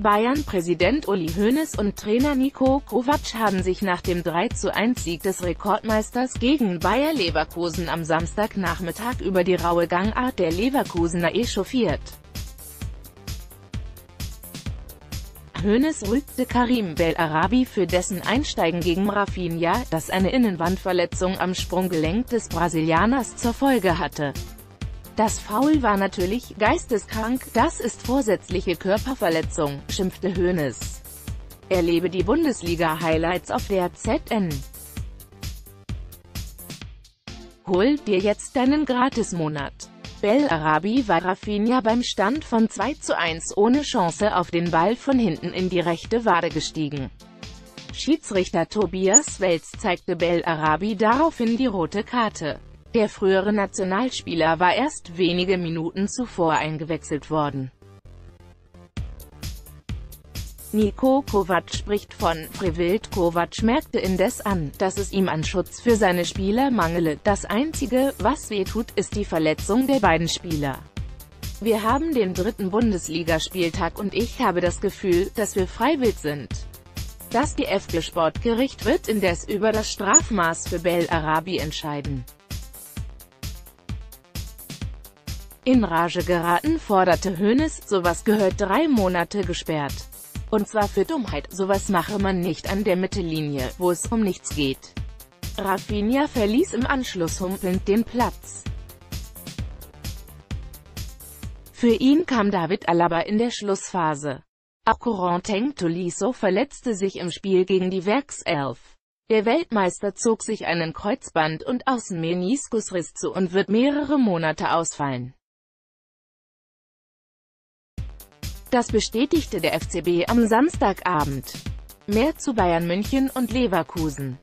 Bayern-Präsident Uli Hoeneß und Trainer Niko Kovac haben sich nach dem 3-1-Sieg des Rekordmeisters gegen Bayer Leverkusen am Samstagnachmittag über die raue Gangart der Leverkusener echauffiert. Hoeneß rügte Karim Bel-Arabi für dessen Einsteigen gegen Rafinha, das eine Innenwandverletzung am Sprunggelenk des Brasilianers zur Folge hatte. Das Foul war natürlich geisteskrank, das ist vorsätzliche Körperverletzung, schimpfte Hoeneß. Erlebe die Bundesliga-Highlights auf der ZN. Hol dir jetzt deinen Gratismonat. Bel Arabi war Rafinha beim Stand von 2 zu 1 ohne Chance auf den Ball von hinten in die rechte Wade gestiegen. Schiedsrichter Tobias Welz zeigte Bel Arabi daraufhin die rote Karte. Der frühere Nationalspieler war erst wenige Minuten zuvor eingewechselt worden. Niko Kovac spricht von Frivilt Kovac merkte indes an, dass es ihm an Schutz für seine Spieler mangele. Das Einzige, was wehtut, ist die Verletzung der beiden Spieler. Wir haben den dritten Bundesligaspieltag und ich habe das Gefühl, dass wir freiwillig sind. Das DFB Sportgericht wird indes über das Strafmaß für Bel Arabi entscheiden. In Rage geraten forderte Hoeneß, sowas gehört drei Monate gesperrt. Und zwar für Dummheit, sowas mache man nicht an der Mittellinie, wo es um nichts geht. Rafinha verließ im Anschluss humpelnd den Platz. Für ihn kam David Alaba in der Schlussphase. Auch Corentin Tolisso verletzte sich im Spiel gegen die Werkself. Der Weltmeister zog sich einen Kreuzband- und Außenmeniskusriss zu und wird mehrere Monate ausfallen. Das bestätigte der FCB am Samstagabend. Mehr zu Bayern München und Leverkusen.